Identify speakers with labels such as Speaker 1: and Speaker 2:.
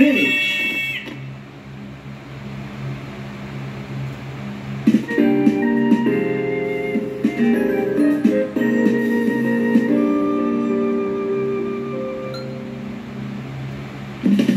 Speaker 1: village. Thank